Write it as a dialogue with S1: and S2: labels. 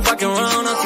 S1: fucking around.